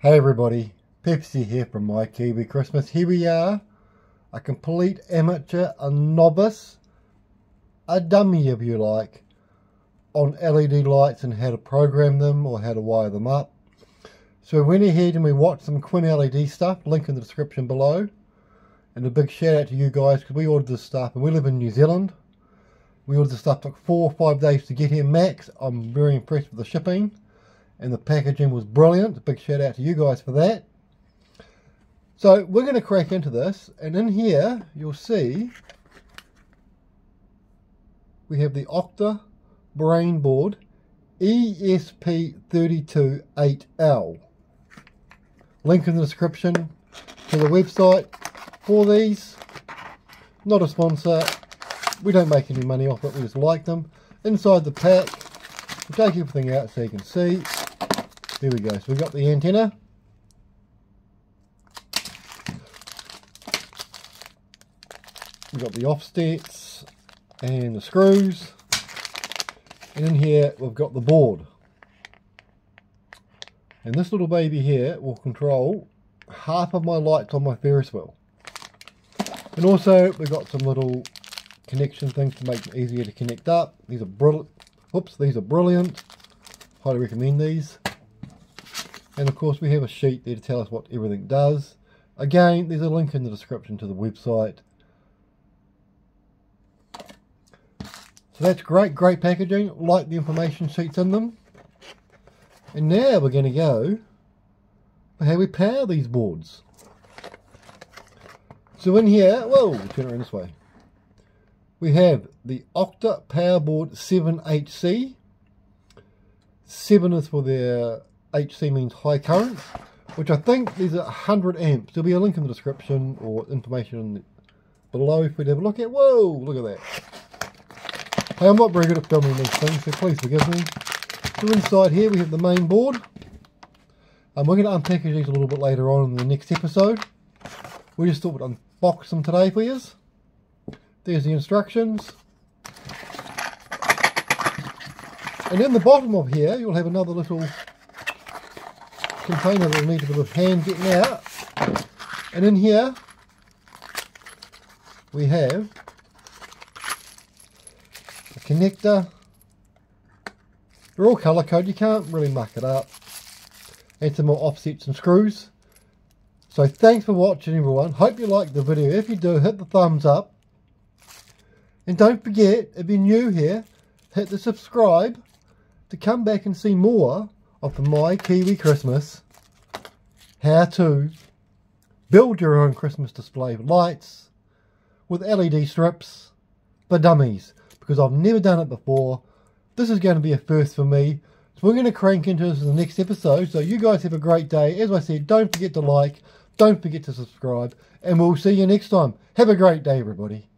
Hey everybody, Pepsi here from My Kiwi Christmas. Here we are, a complete amateur, a novice, a dummy if you like, on LED lights and how to program them or how to wire them up. So we went ahead and we watched some Quinn LED stuff, link in the description below. And a big shout out to you guys because we ordered this stuff and we live in New Zealand. We ordered this stuff, took four or five days to get here max. I'm very impressed with the shipping and the packaging was brilliant. Big shout out to you guys for that. So we're going to crack into this, and in here you'll see we have the Octa Brain Board ESP32-8L. Link in the description to the website for these. Not a sponsor. We don't make any money off it. We just like them. Inside the pack, we'll take everything out so you can see. There we go. So we've got the antenna. We've got the offsets and the screws. And in here we've got the board. And this little baby here will control half of my lights on my Ferris wheel. And also we've got some little connection things to make them easier to connect up. These are brilliant. Oops, these are brilliant. Highly recommend these. And of course we have a sheet there to tell us what everything does. Again, there's a link in the description to the website. So that's great, great packaging. Like the information sheets in them. And now we're going to go how we power these boards. So in here, whoa, turn it around this way. We have the Octa Powerboard 7HC. 7 is for their HC means high current, which I think these are 100 amps. There'll be a link in the description or information below if we'd have a look at. Whoa, look at that. Hey, I'm not very good at filming these things, so please forgive me. So inside here we have the main board. Um, we're going to unpackage these a little bit later on in the next episode. We just thought we'd unbox them today for you. There's the instructions. And in the bottom of here, you'll have another little container will need a bit of hand getting out. And in here, we have a connector. They're all colour code, you can't really muck it up. And some more offsets and screws. So thanks for watching everyone. Hope you liked the video. If you do, hit the thumbs up. And don't forget, if you're new here, hit the subscribe to come back and see more of the My Kiwi Christmas how to build your own Christmas display lights with LED strips for dummies because I've never done it before. This is going to be a first for me. So we're going to crank into this in the next episode. So you guys have a great day. As I said, don't forget to like, don't forget to subscribe, and we'll see you next time. Have a great day, everybody.